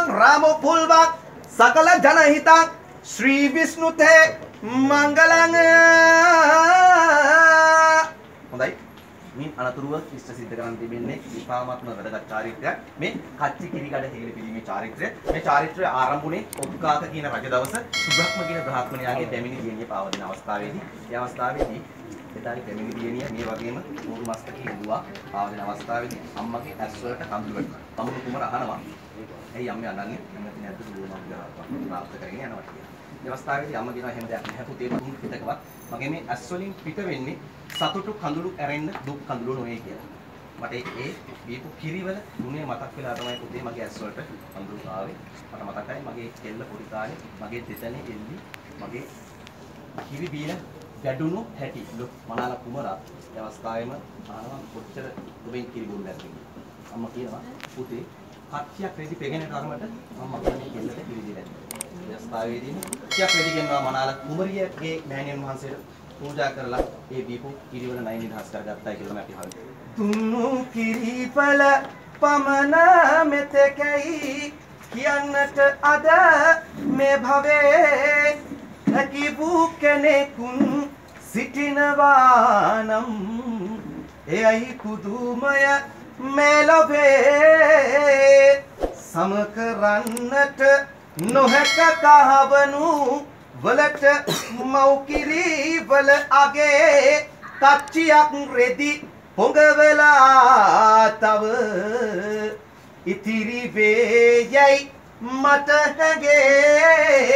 සුභං රාමෝ පුල්වක් සකල ජනහිතං ශ්‍රී විෂ්ණුතේ මංගලං. හොඳයි. මින් අනතුරුව ඉෂ්ට සිද්ධ කරන් තිබෙන්නේ විපාමාත්ම වැඩගත් චාරිත්‍රයක්. මේ කච්චි කිරිගඩ හේල පිළිමේ චාරිත්‍රය. මේ චාරිත්‍රය ආරම්භුනේ ඔක්කාක කියන රජ දවස සුබ්‍රහ්ම කියන බ්‍රාහ්මණයාගේ පැමිණි දියණිය පාවදින අවස්ථාවේදී. ඒ අවස්ථාවේදී එදාගේ පැමිණි දියණිය මේ වගේම මුරු මස්තකේ ඉඳුවා පාවදින අවස්ථාවේදී අම්මගේ ඇස් වලට කඳුළු වැටුණා. තමුණු කුමර අහනවා. "ඇයි අම්මේ අඬන්නේ? කැමති නැද්ද දුව මම ප්‍රාප්ත කරගෙන යනවා කියලා." ඒ අවස්ථාවේදී අම්ම කියනවා එහෙම දෙයක් නැහැ පුතේ මම පිටකවත් මගේ මේ ඇස් වලින් පිට වෙන්නේ සතුටු කඳුළු ඇරෙන්න දුක් කඳුළු නොවේ කියලා. මට ඒ දීපු කිරිවල ගුණය මතක් වෙලා තමයි පුතේ මගේ ඇස් වලට කඳුළු ආවේ. මට මතකයි මගේ කෙල්ල පොඩි කාලේ මගේ දෙතනේ එල්ලි මගේ කිරි බීලා ගැඩුණු හැටි ලොක් මනාල කුමරා ඒ අවස්ථාවේම ආනවා කොච්චර ඔබෙන් කිරි බොන්න නැද්ද කියලා. අම්මා කියනවා පුතේ කච්චියක් රෙදි පෙගෙන තරමට අම්මා කියන්නේ කෙල්ලට කිරි දීලා. ඒ අවස්ථාවේදීම කච්චියක් රෙදි ගෙන්නවා මනාල කුමරියගේ මෑණියන් වහන්සේට පූජා කරලා ඒ දීපු කිරිවල නයින් නිදහස් කරගත්තා කියලා මම අපි හවුද. තුන්නු කිරිපල පමන මෙතකයි කියන්නට අද මේ භවේ හැකි වූ කෙනෙකුන් සිටිනවා නම් එයයි පුදුමය මෙලොවේ. සම කරන්නට නොහැක කහවනු වලට මෞකිරි වල අගේ කච්චියක් රෙදි පොඟවලා තව ඉතිරි වේයයි මට හැගේ